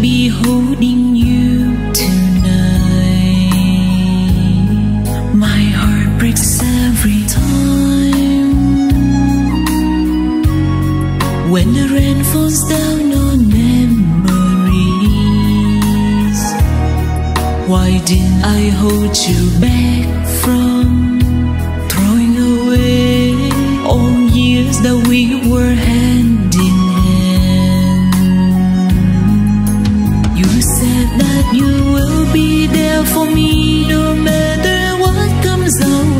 be holding you tonight. My heart breaks every time when the rain falls down on memories. Why didn't I hold you back from throwing away all years that we were? You will be there for me no matter what comes our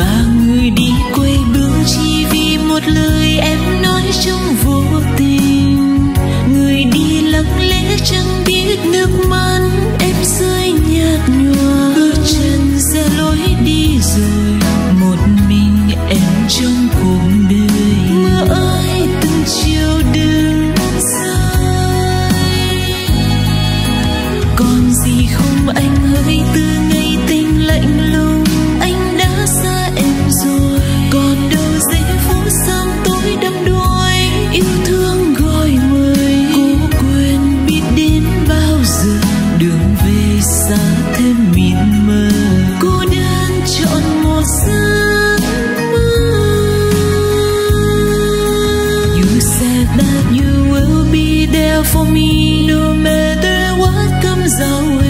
và người đi quay bước chỉ vì một lời em nói trong vô tình. Người đi lặng lẽ chẳng biết for me no matter what comes our way